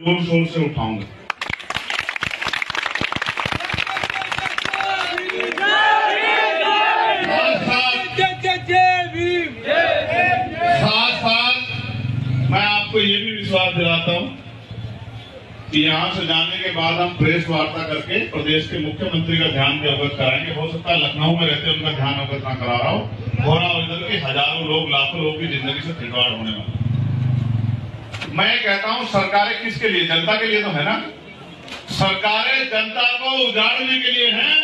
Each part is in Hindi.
ज़ोर शोर से उठाऊँगा। मैं आपको ये भी विश्वास दिलाता हूँ कि यहाँ से जाने के बाद हम प्रेस वार्ता करके प्रदेश के मुख्यमंत्री का ध्यान भी अवगत कराएँगे। हो सकता है लखनऊ में रहते उनका ध्यान अवगत ना करा रहा हो। हो रहा हो इधर के हज़ारों लोग, लाखों लोग की ज़िंदगी से खिलवाड़ होने वाला मैं कहता हूँ, सरकारें किसके लिए? जनता के लिए तो है ना? सरकारें जनता को उजाड़ने के लिए हैं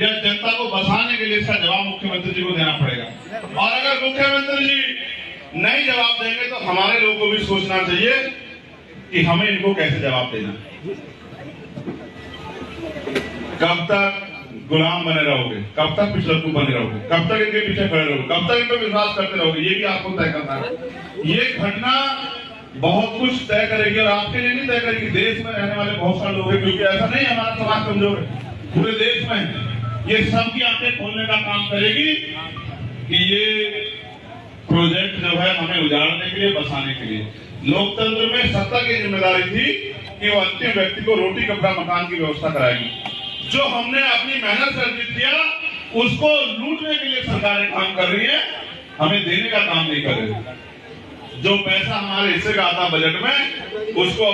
या जनता को बसाने के लिए इसका जवाब मुख्यमंत्री जी को देना पड़ेगा? और अगर मुख्यमंत्री जी नहीं जवाब देंगे तो हमारे लोगों को भी सोचना चाहिए कि हमें इनको कैसे जवाब देना कब तक गुलाम बने रहोगे? कब तक पिछलकू बने रहोगे? कब तक इनके पीछे खड़े रहोगे? कब तक इन पर विश्वास करते रहोगे? ये भी आपको तय करना है। ये घटना बहुत कुछ तय करेगी और आपके लिए नहीं तय करेगी। देश में रहने वाले बहुत सारे लोग हैं, क्योंकि ऐसा नहीं हमारा समाज कमज़ोर है। पूरे देश में। ये सबकी आँखें खोलने का काम करेगी कि ये प्रोजेक्ट जो है हमें उजाड़ने के लिए, बसाने के लिए। लोकतंत्र में सत्ता की ज़िम्मेदारी थी कि वो अंतिम व्यक्ति को रोटी, कपड़ा, मकान की व्यवस्था कराएगी। जो हमने अपनी मेहनत से अर्जित किया, उसको लूटने के लिए सरकारें काम कर रही है। हमें देने का काम नहीं कर रही। जो पैसा हमारे हिस्से का आता बजट में उसको